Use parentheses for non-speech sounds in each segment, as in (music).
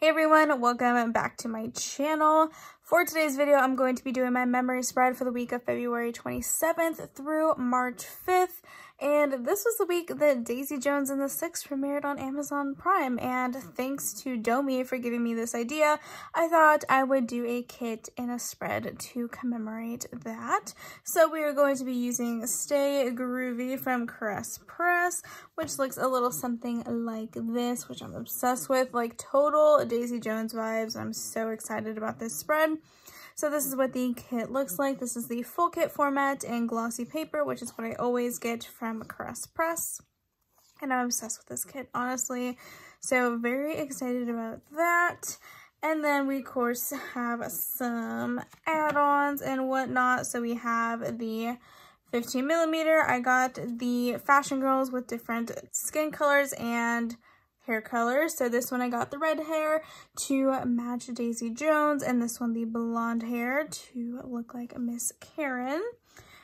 Hey everyone, welcome back to my channel. For today's video, I'm going to be doing my memory spread for the week of February 27th through March 5th. And this was the week that Daisy Jones and the Six premiered on Amazon Prime. And thanks to Domi for giving me this idea, I thought I would do a kit and a spread to commemorate that. So we are going to be using Stay Groovy from Caress Press, which looks a little something like this, which I'm obsessed with, like total Daisy Jones vibes. I'm so excited about this spread. So this is what the kit looks like. This is the full kit format in glossy paper, which is what I always get from Caress Press. And I'm obsessed with this kit, honestly. So very excited about that. And then we, of course, have some add-ons and whatnot. So we have the 15 millimeter. I got the Fashion Girls with different skin colors and hair colors. So this one I got the red hair to match Daisy Jones and this one the blonde hair to look like Miss Karen.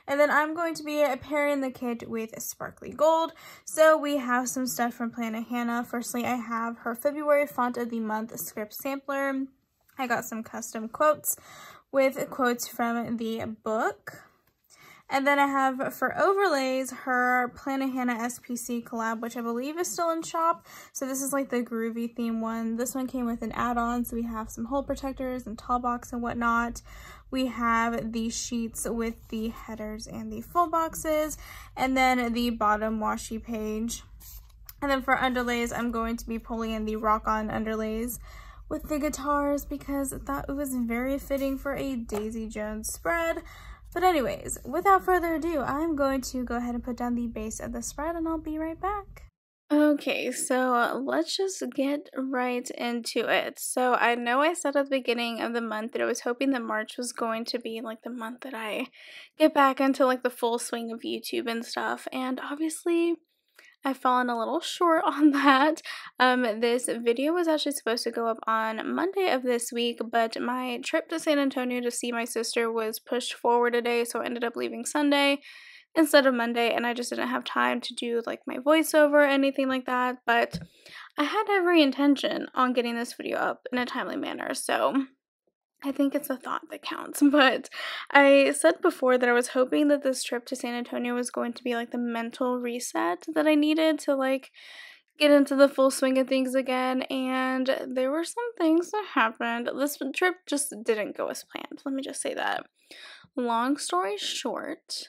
And then I'm going to be pairing the kit with Sparkly Gold. So we have some stuff from Plannahannah. Firstly, I have her February Font of the Month script sampler. I got some custom quotes with quotes from the book. And then I have for overlays her Plannahannah SPC collab, which I believe is still in shop. So this is like the groovy theme one. This one came with an add-on, so we have some hole protectors and tall box and whatnot. We have the sheets with the headers and the full boxes, and then the bottom washi page. And then for underlays, I'm going to be pulling in the Rock On underlays with the guitars because that was very fitting for a Daisy Jones spread. But anyways, without further ado, I'm going to go ahead and put down the base of the spread and I'll be right back. Okay, so let's just get right into it. So I know I said at the beginning of the month that I was hoping that March was going to be like the month that I get back into like the full swing of YouTube and stuff. And obviously I've fallen a little short (laughs) on that. Um, this video was actually supposed to go up on Monday of this week, but my trip to San Antonio to see my sister was pushed forward a day, so I ended up leaving Sunday instead of Monday, and I just didn't have time to do like my voiceover or anything like that, but I had every intention on getting this video up in a timely manner, so I think it's a thought that counts. (laughs) But I said before that I was hoping that this trip to San Antonio was going to be like the mental reset that I needed to like get into the full swing of things again. And there were some things that happened. This trip just didn't go as planned. Let me just say that. Long story short,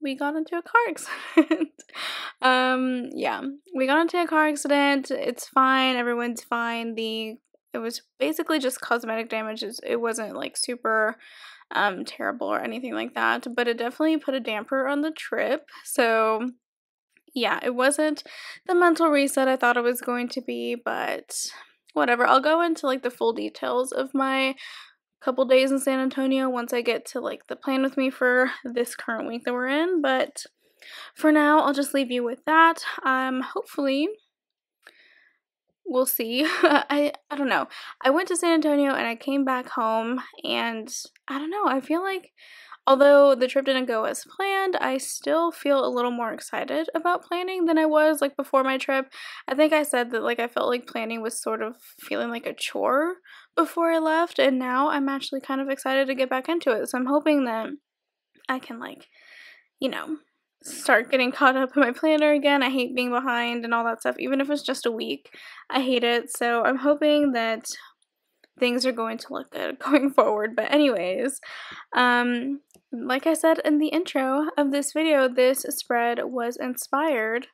we got into a car (laughs) accident. um, yeah, we got into a car accident. It's fine. Everyone's fine. The it was basically just cosmetic damage. It wasn't like super um, terrible or anything like that, but it definitely put a damper on the trip. So, yeah, it wasn't the mental reset I thought it was going to be, but whatever. I'll go into like the full details of my couple days in San Antonio once I get to like the plan with me for this current week that we're in, but for now, I'll just leave you with that. Um, hopefully, we'll see. (laughs) I I don't know. I went to San Antonio and I came back home and I don't know. I feel like although the trip didn't go as planned, I still feel a little more excited about planning than I was like before my trip. I think I said that like I felt like planning was sort of feeling like a chore before I left and now I'm actually kind of excited to get back into it. So I'm hoping that I can like you know, start getting caught up in my planner again. I hate being behind and all that stuff, even if it's just a week. I hate it. So I'm hoping that things are going to look good (laughs) going forward. But anyways, um, like I said in the intro of this video, this spread was inspired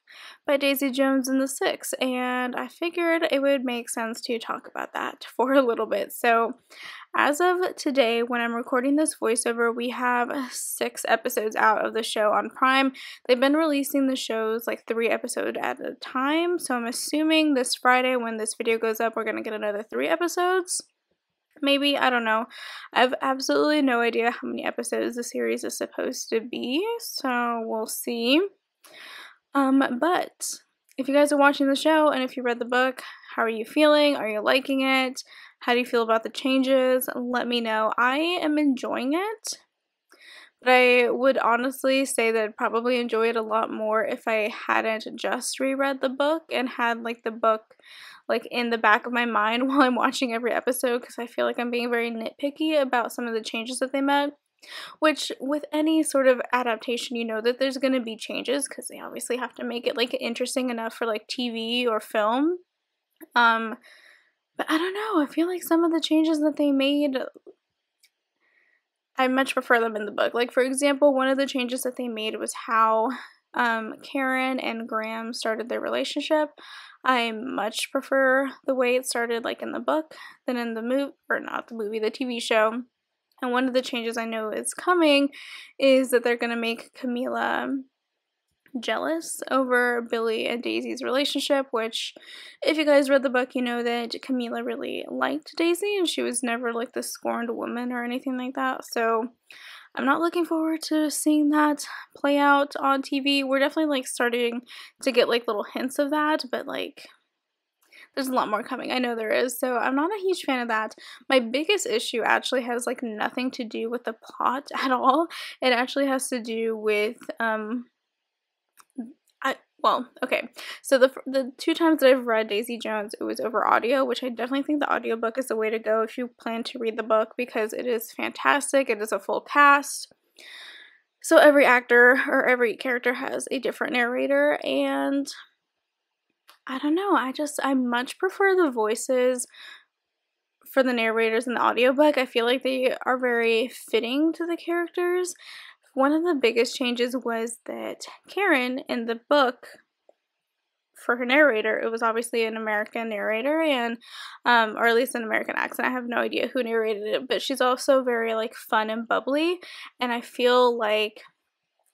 by Daisy Jones and the Six, and I figured it would make sense to talk about that (laughs) for a little bit. So, as of today, when I'm recording this voiceover, we have six episodes out of the show on Prime. They've been releasing the shows like three episodes at a time, so I'm assuming this Friday when this video goes up, we're gonna get another three episodes. Maybe, I don't know. I have absolutely no idea how many episodes the series is supposed to be, so we'll see. Um, but if you guys are watching the show and if you read the book, how are you feeling? Are you liking it? How do you feel about the changes? Let me know. I am enjoying it. But I would honestly say that I'd probably enjoy it a lot more if I hadn't just reread the book and had like the book like in the back of my mind (laughs) while I'm watching every episode because I feel like I'm being very nitpicky about some of the changes that they made. Which, with any sort of adaptation, you know that there's going to be changes because they obviously have to make it like interesting enough for like TV or film. Um, but I don't know. I feel like some of the changes that they made, I much prefer them in the book. Like, for example, one of the changes that they made was how um, Karen and Graham started their relationship. I much prefer the way it started, like in the book, than in the movie, or not the movie, the TV show. And one of the changes I know is coming is that they're going to make Camila jealous over Billy and Daisy's relationship, which, if you guys read the book, you know that Camila really liked Daisy and she was never like the scorned woman or anything like that. So I'm not looking forward to seeing that play out on TV. We're definitely like starting to get like little hints of that, but like there's a lot more coming. I know there is. So I'm not a huge fan of that. My biggest issue actually has like nothing to do with the plot at all. It actually has to do with um well, okay. So the the two times that I've read Daisy Jones, it was over audio, which I definitely think the audiobook is the way to go if you plan to read the book because it is fantastic. It is a full cast. So every actor or every character has a different narrator and I don't know. I just I much prefer the voices for the narrators in the audiobook. I feel like they are very fitting to the characters. One of the biggest changes was that Karen in the book for her narrator, it was obviously an American narrator and um or at least an American accent. I have no idea who narrated it, but she's also very like fun and bubbly and I feel like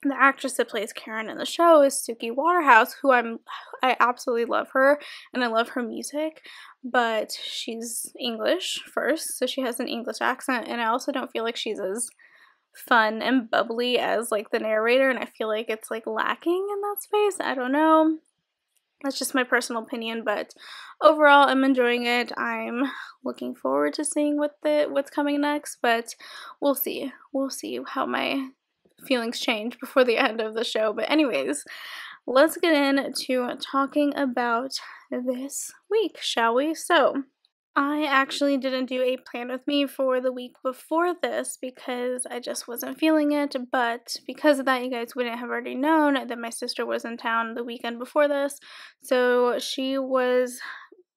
the actress that plays Karen in the show is Suki Waterhouse, who I'm I absolutely love her and I love her music, but she's English first, so she has an English accent and I also don't feel like she's as fun and bubbly as like the narrator and I feel like it's like lacking in that space. I don't know. That's just my personal opinion, but overall I'm enjoying it. I'm looking forward to seeing what the what's coming next, but we'll see. We'll see how my feelings change before the end of the show. But anyways, let's get into talking about this week, shall we? So, I actually didn't do a plan with me for the week before this because I just wasn't feeling it. But because of that, you guys wouldn't have already known that my sister was in town the weekend before this. So she was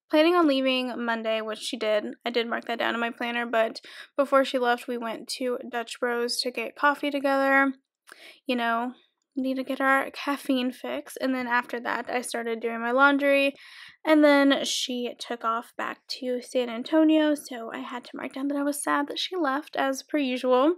planning on leaving Monday, which she did. I did mark that down in my planner, but before she left, we went to Dutch Bros to get coffee together. You know, need to get our caffeine fix. And then after that, I started doing my laundry. And then she took off back to San Antonio. So I had to mark down that I was sad that she left, as per usual.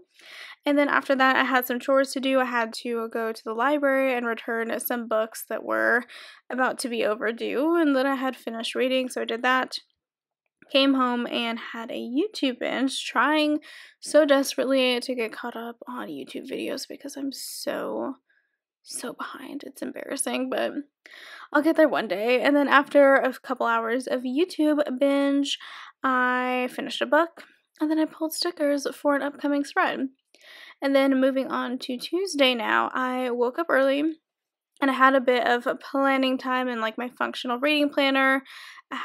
And then after that, I had some chores to do. I had to go to the library and return some books that were about to be overdue and that I had finished reading. So I did that. Came home and had a YouTube binge, trying so desperately to get caught up on YouTube videos because I'm so so behind. It's embarrassing, but I'll get there one day. And then after a couple hours of YouTube binge, I finished a book and then I pulled stickers for an upcoming spread. And then moving on to Tuesday now, I woke up early and I had a bit of a planning time in like my functional reading planner.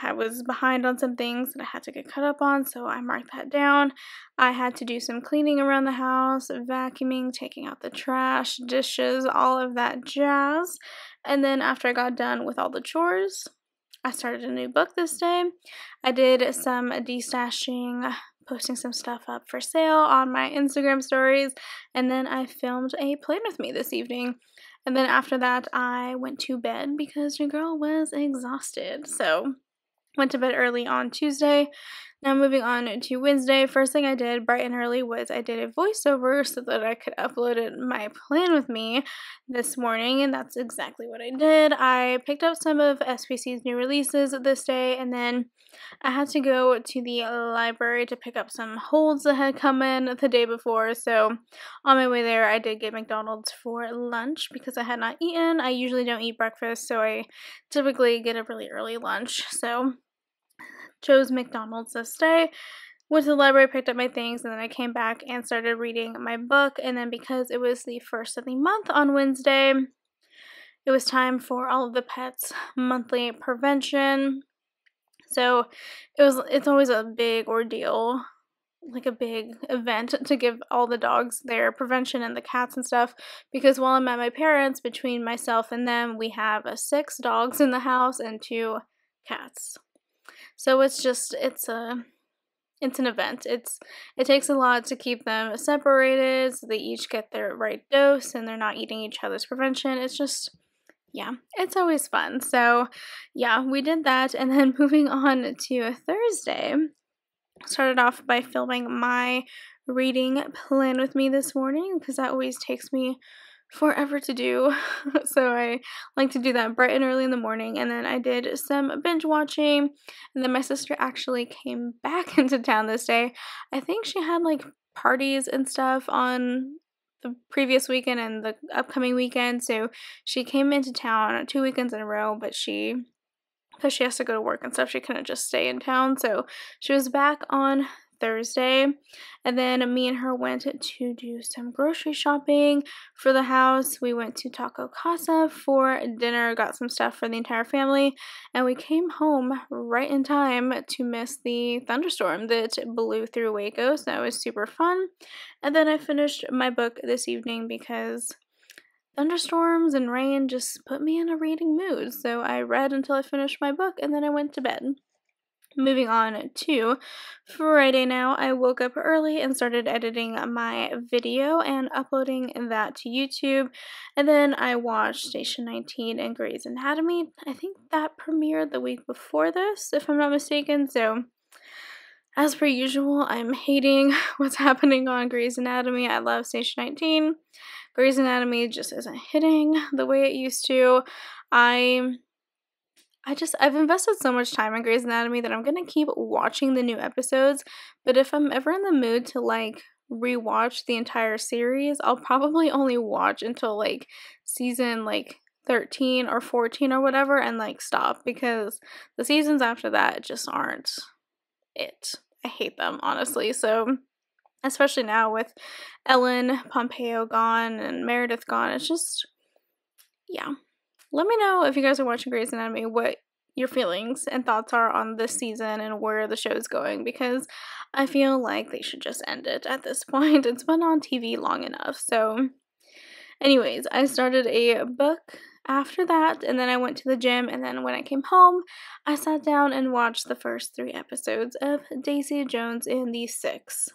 I was behind on some things that I had to get caught up on, so I marked that down. I had to do some cleaning around the house, vacuuming, taking out the trash, dishes, all of that jazz. And then after I got done with all the chores, I started a new book this day. I did some destashing, posting some stuff up for sale on my Instagram stories, and then I filmed a plan with me this evening. And then after that, I went to bed because your girl was exhausted. So, went to bed early on Tuesday. Now, moving on to Wednesday, first thing I did bright and early was I did a voiceover so that I could upload it, my plan with me this morning, and that's exactly what I did. I picked up some of SPC's new releases this day, and then I had to go to the library to pick up some holds that had come in the day before. So on my way there, I did get McDonald's for lunch because I had not eaten. I usually don't eat breakfast, so I typically get a really early lunch. So chose McDonald's this day. Went to the library, picked up my things, and then I came back and started reading my book. And then because it was the first of the month on Wednesday, it was time for all of the pets' monthly prevention So it was it's always a big ordeal, like a big event to give all the dogs their prevention and the cats and stuff because while I'm at my parents, between myself and them, we have six dogs in the house and two cats. So it's just it's a it's an event. It's it takes a lot to keep them separated so they each get their right dose and they're not eating each other's prevention. It's just yeah, it's always fun. So, yeah, we did that and then (laughs) moving on to Thursday. Started off by filming my reading plan with me this morning because that always takes me forever to do. (laughs) so I like to do that bright and early in the morning. And then I did some binge watching. And then my sister actually came (laughs) back into town this day. I think she had like parties and stuff on the previous weekend and the upcoming weekend. So she came into town two weekends in a row, but she because she has to go to work and stuff, she couldn't just stay in town. So she was back on Thursday. And then me and her went to do some grocery shopping for the house. We went to Taco Casa for dinner, got some stuff for the entire family, and we came home right in time to miss the thunderstorm that blew through Waco. So that was super fun. And then I finished my book this evening because thunderstorms and rain just put me in a reading mood. So I read until I finished my book and then I went to bed. Moving on to Friday now, I woke up early and started editing my video and uploading that to YouTube. And then I watched Station 19 and Grey's Anatomy. I think that premiered the week before this, if I'm not mistaken. So, as per usual, I'm hating (laughs) what's happening on Grey's Anatomy. I love Station 19. Grey's Anatomy just isn't hitting the way it used to. I I just I've invested so much time in Grey's Anatomy that I'm gonna keep watching the new episodes. But if I'm ever in the mood to like rewatch the entire series, I'll probably only watch until like season like 13 or 14 or whatever and like stop because the seasons after that just aren't it. I hate them honestly. So especially now with Ellen Pompeo gone and Meredith gone, it's just yeah, let me know if you guys are watching Grey's Anatomy what your feelings and thoughts are on this season and where the show is going because I feel like they should just end it at this (laughs) point. It's been on TV long enough. So, anyways, I started a book after that and then I went to the gym and then when I came home, I sat down and watched the first 3 episodes of Daisy Jones and the Six.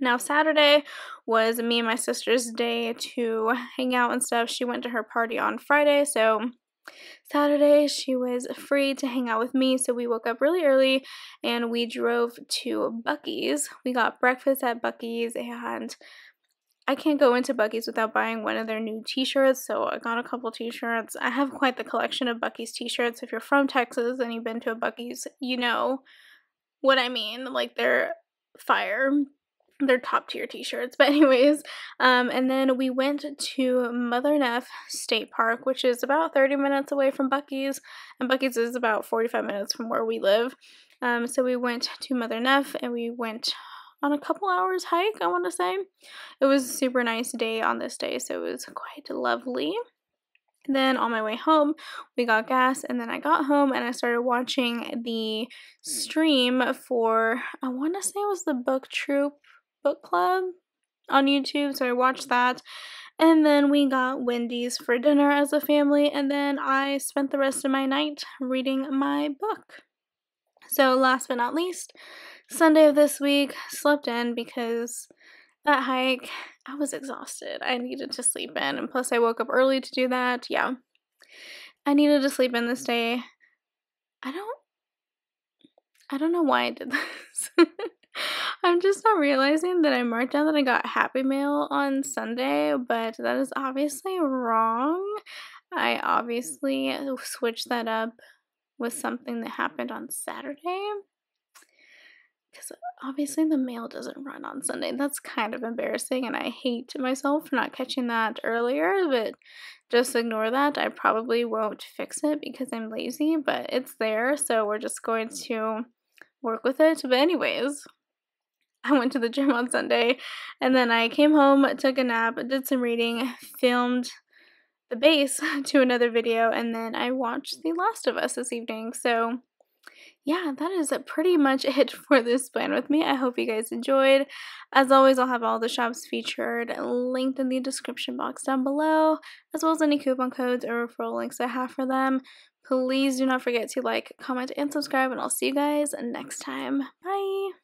Now, Saturday was me and my sister's day to hang out and stuff. She went to her party on Friday, so Saturday she was free to hang out with me. So we woke up really early and we drove to Buc-ee's. We got breakfast at Buc-ee's and I can't go into Buc-ee's without buying one of their new t-shirts, so I got a couple t-shirts. I have quite the collection of Buc-ee's t-shirts. If you're from Texas and you've been to a Buc-ee's, you know what I mean. Like they're fire they're top tier t-shirts but (laughs) anyways um and then we went to mother neff state park which is about 30 minutes away from buc-ee's and buc-ee's is about 45 minutes from where we live. Um so we went to mother neff and we went on a couple hours hike i want to say. It was a super nice day on this day so it was quite lovely. Then on my way home, we got gas, and then I got home and I started watching the stream for I want to say it was the Book Troop book club on YouTube, so I watched that. And then we got Wendy's for dinner as a family, and then I spent the rest of my night reading my book. So, last but not least, Sunday of this week, slept in because that hike, I was exhausted. I needed to sleep in, and plus, I woke up early to do that. Yeah, I needed to sleep in this day. I don't, I don't know why I did (laughs) this. I'm just not realizing that I marked down that I got Happy Mail on Sunday, but that is obviously wrong. I obviously switched that up with something that happened on Saturday. Because obviously the mail doesn't run on Sunday. That's kind of embarrassing, and I hate myself for not catching that earlier, but just ignore that. I probably won't fix it because I'm lazy, but it's there, so we're just going to work with it. But, anyways, (laughs) I went to the gym on Sunday and then I came home, took a nap, did some reading, filmed the base (laughs) to another video, and then I watched The Last of Us this evening. So, yeah, that is pretty much (laughs) it for this plan with me. I hope you guys enjoyed. As always, I'll have all the shops featured linked in the description box down below, as well as any coupon codes or referral links I have for them. Please do not forget to like, comment, and subscribe, and I'll see you guys next time. Bye!